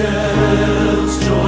Angels join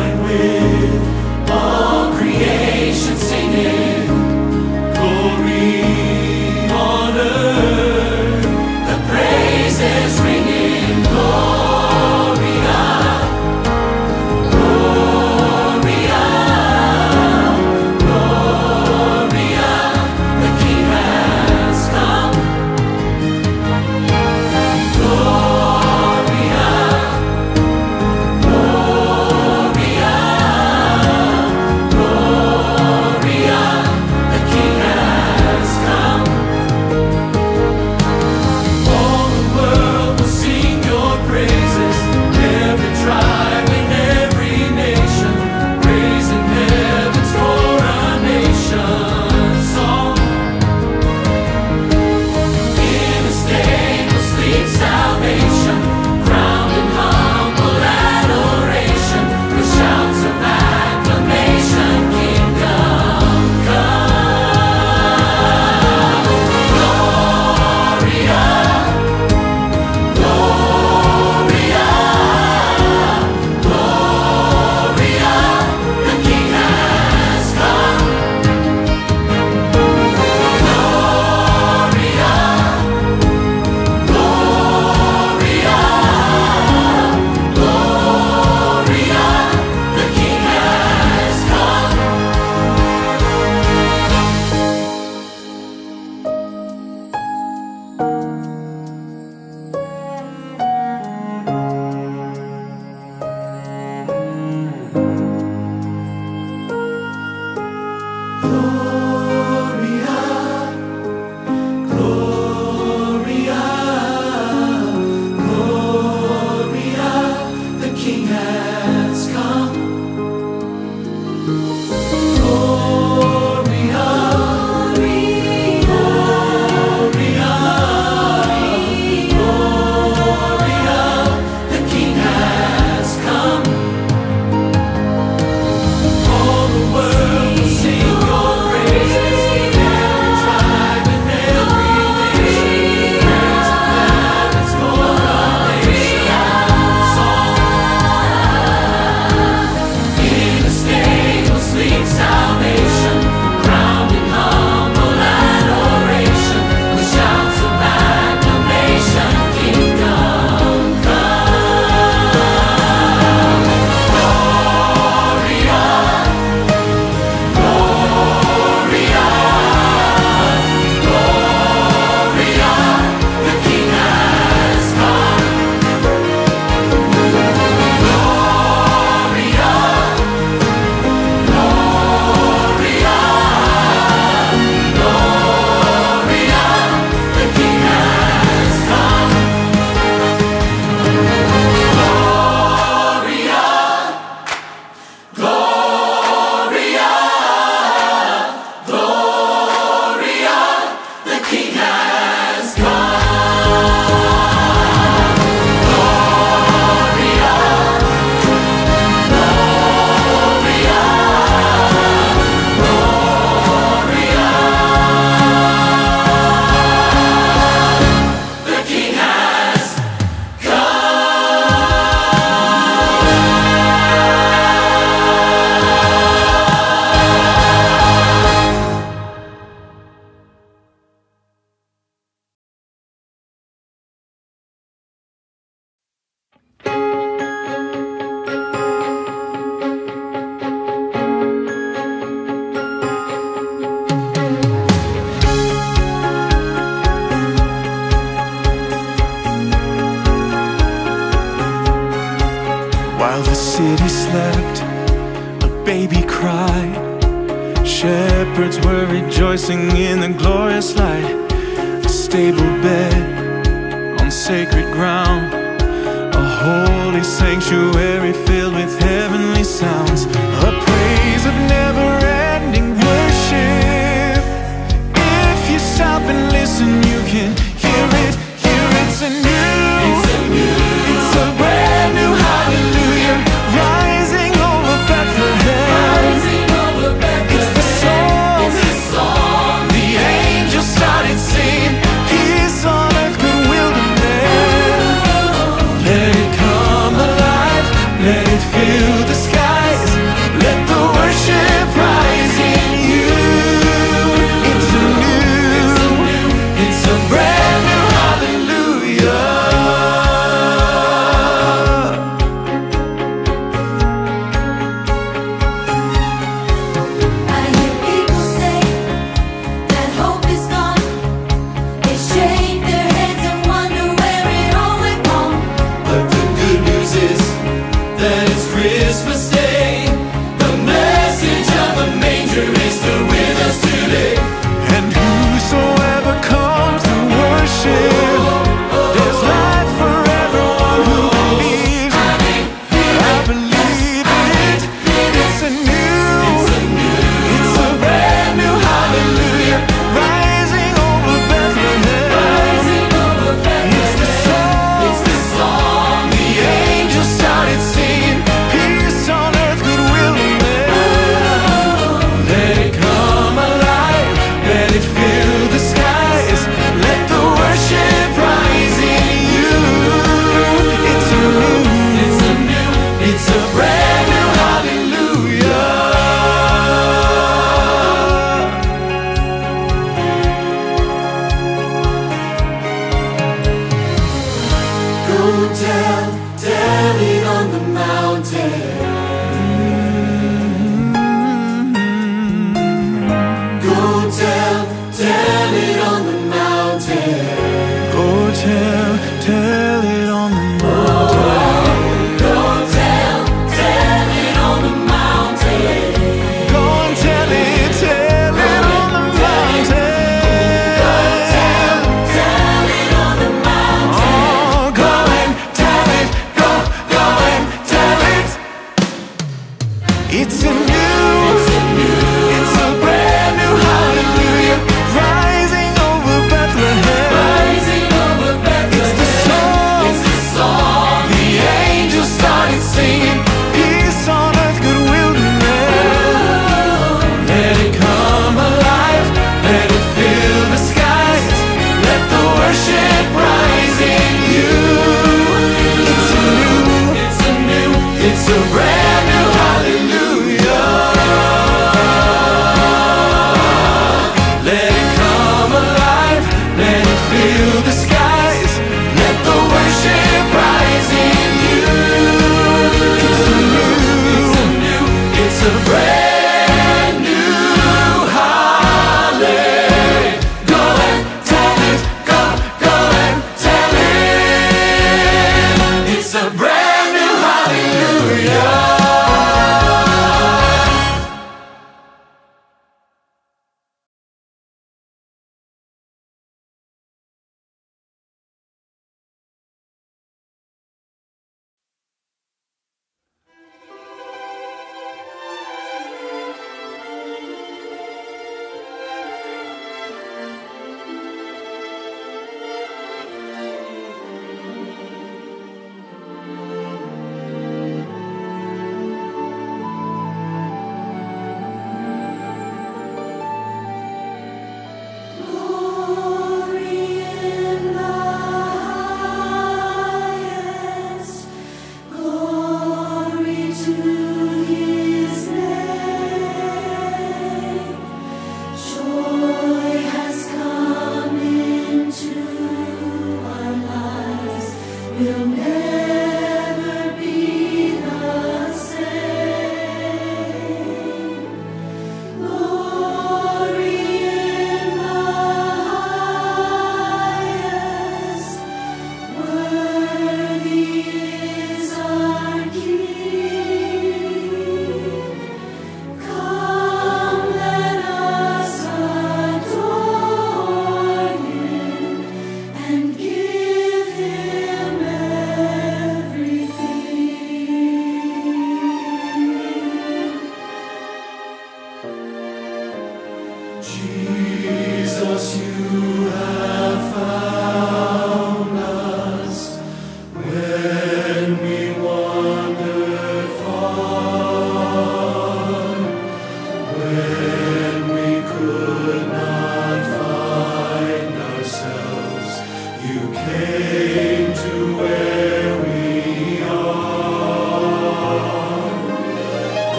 You.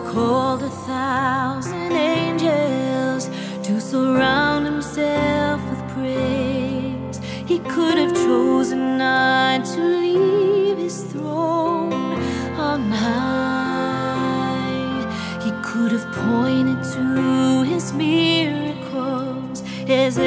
have called a thousand angels to surround himself with praise. He could have chosen not to leave his throne on high. He could have pointed to his miracles as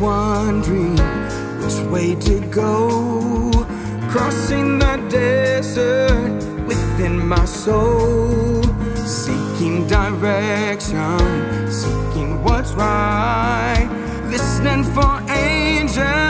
wondering which way to go. Crossing the desert within my soul Seeking direction, seeking what's right Listening for angels.